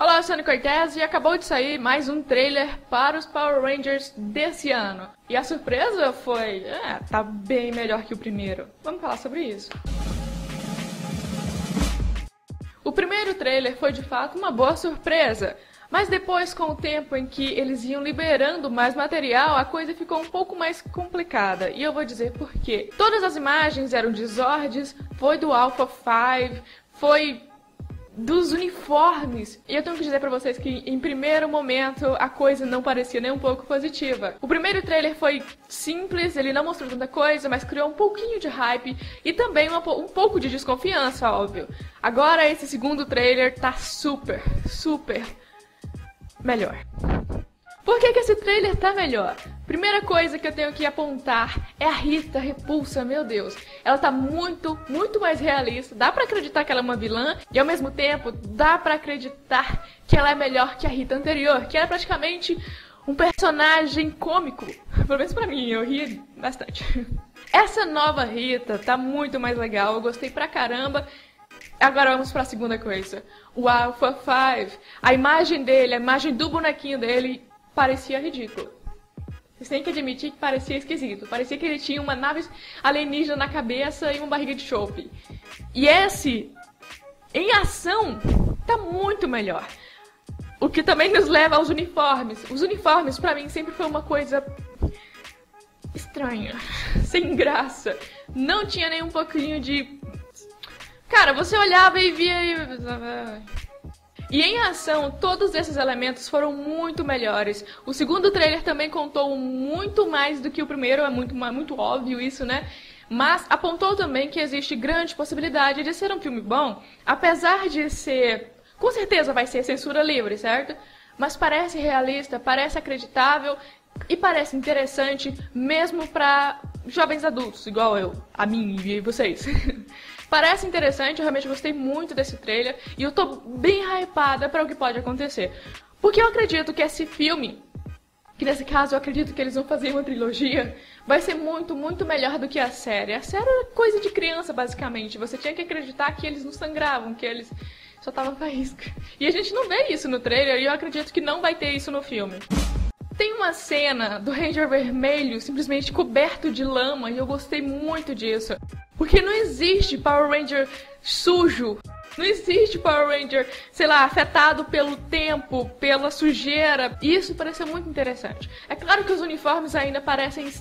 Olá, eu sou Sônia Cortez e acabou de sair mais um trailer para os Power Rangers desse ano. E a surpresa foi, é, tá bem melhor que o primeiro. Vamos falar sobre isso. O primeiro trailer foi de fato uma boa surpresa, mas depois, com o tempo em que eles iam liberando mais material, a coisa ficou um pouco mais complicada. E eu vou dizer por quê. Todas as imagens eram de Zords, foi do Alpha 5, foi dos uniformes. E eu tenho que dizer para vocês que em primeiro momento a coisa não parecia nem um pouco positiva. O primeiro trailer foi simples, ele não mostrou tanta coisa, mas criou um pouquinho de hype e também uma, um pouco de desconfiança, óbvio. Agora esse segundo trailer tá super, super melhor. Por que, que esse trailer tá melhor? Primeira coisa que eu tenho que apontar é a Rita Repulsa, meu Deus. Ela tá muito, muito mais realista. Dá para acreditar que ela é uma vilã e ao mesmo tempo dá para acreditar que ela é melhor que a Rita anterior, que era praticamente um personagem cômico. Pelo menos pra mim, eu ri bastante. Essa nova Rita tá muito mais legal, eu gostei pra caramba. Agora vamos para a segunda coisa. O Alpha 5. A imagem dele, a imagem do bonequinho dele parecia ridículo. Vocês têm que admitir que parecia esquisito. Parecia que ele tinha uma nave alienígena na cabeça e uma barriga de chope. E esse, em ação, tá muito melhor. O que também nos leva aos uniformes. Os uniformes, para mim, sempre foi uma coisa estranha, sem graça. Não tinha nem um pouquinho de. Cara, você olhava e via. E em ação, todos esses elementos foram muito melhores. O segundo trailer também contou muito mais do que o primeiro, é muito, muito óbvio isso, né? Mas apontou também que existe grande possibilidade de ser um filme bom, apesar de ser. Com certeza vai ser censura livre, certo? Mas parece realista, parece acreditável e parece interessante mesmo para jovens adultos, igual eu, a mim e vocês. Parece interessante, eu realmente gostei muito desse trailer e eu tô bem hypada para o que pode acontecer. Porque eu acredito que esse filme, que nesse caso eu acredito que eles vão fazer uma trilogia, vai ser muito, muito melhor do que a série. A série era coisa de criança, basicamente. Você tinha que acreditar que eles não sangravam, que eles só estavam faísca. E a gente não vê isso no trailer e eu acredito que não vai ter isso no filme. Tem uma cena do Ranger Vermelho simplesmente coberto de lama e eu gostei muito disso. Porque não existe Power Ranger sujo. Não existe Power Ranger, sei lá, afetado pelo tempo, pela sujeira. Isso pareceu muito interessante. É claro que os uniformes ainda parecem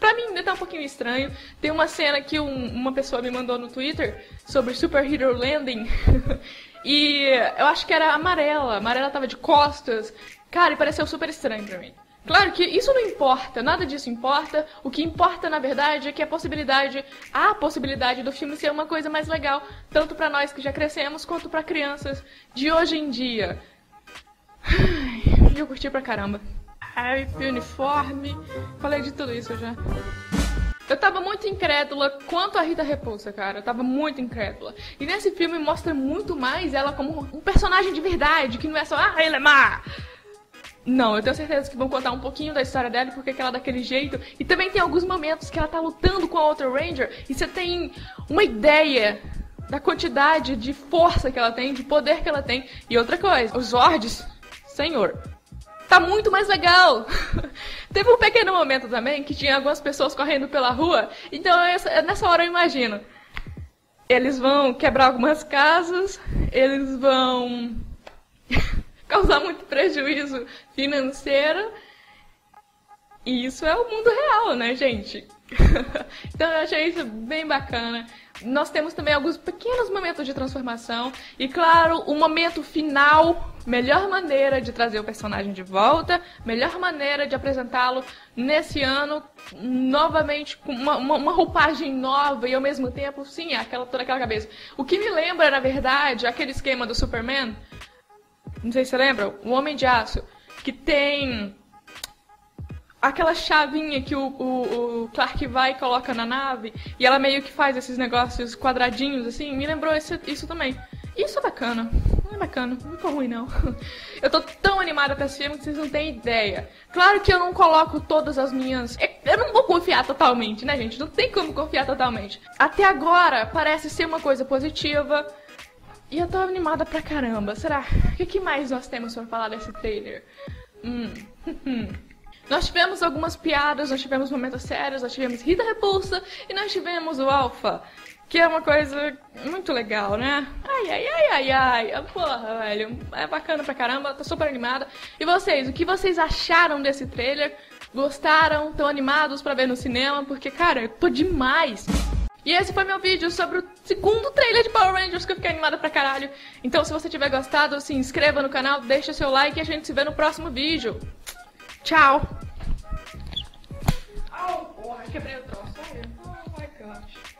Pra mim ainda tá um pouquinho estranho. Tem uma cena que um, uma pessoa me mandou no Twitter sobre Super Hero Landing. e eu acho que era amarela. A amarela tava de costas. Cara, e pareceu super estranho pra mim. Claro que isso não importa, nada disso importa. O que importa, na verdade, é que a possibilidade, a possibilidade do filme ser uma coisa mais legal, tanto para nós que já crescemos, quanto para crianças de hoje em dia. eu curti pra caramba. Ai, uniforme. Falei de tudo isso já. Eu tava muito incrédula quanto a Rita Repulsa, cara. Eu tava muito incrédula. E nesse filme mostra muito mais ela como um personagem de verdade, que não é só, ah, ele é má. Não, eu tenho certeza que vão contar um pouquinho da história dela, porque ela é daquele jeito. E também tem alguns momentos que ela tá lutando com a outra Ranger e você tem uma ideia da quantidade de força que ela tem, de poder que ela tem. E outra coisa, os Zords, senhor, tá muito mais legal. Teve um pequeno momento também que tinha algumas pessoas correndo pela rua, então nessa hora eu imagino. Eles vão quebrar algumas casas, eles vão causar muito prejuízo financeiro. E isso é o mundo real, né, gente? então eu achei isso bem bacana. Nós temos também alguns pequenos momentos de transformação e, claro, o momento final, melhor maneira de trazer o personagem de volta, melhor maneira de apresentá-lo nesse ano, novamente com uma, uma, uma, roupagem nova e ao mesmo tempo, sim, aquela toda aquela cabeça. O que me lembra, na verdade, aquele esquema do Superman, não sei se você lembra, o Homem de Aço, que tem aquela chavinha que o, o, o, Clark vai e coloca na nave, e ela meio que faz esses negócios quadradinhos, assim, me lembrou esse, isso também. Isso é bacana. Não é bacana, não ficou ruim não. Eu tô tão animada pra esse filme que vocês não têm ideia. Claro que eu não coloco todas as minhas. Eu não vou confiar totalmente, né, gente? Não tem como confiar totalmente. Até agora parece ser uma coisa positiva E eu tô animada pra caramba. Será? O que, que mais nós temos pra falar desse trailer? Hum. nós tivemos algumas piadas, nós tivemos momentos sérios, nós tivemos Rita Repulsa e nós tivemos o Alpha. Que é uma coisa muito legal, né? Ai, ai, ai, ai, ai. Porra, velho. É bacana pra caramba, tô super animada. E vocês, o que vocês acharam desse trailer? Gostaram? Estão animados pra ver no cinema? Porque, cara, eu tô demais. E esse foi meu vídeo sobre o segundo trailer de Power Rangers que eu fiquei animada pra caralho. Então, se você tiver gostado, se inscreva no canal, deixa seu like e a gente se vê no próximo vídeo. Tchau! Au, porra, quebrei o troço. Oh my gosh.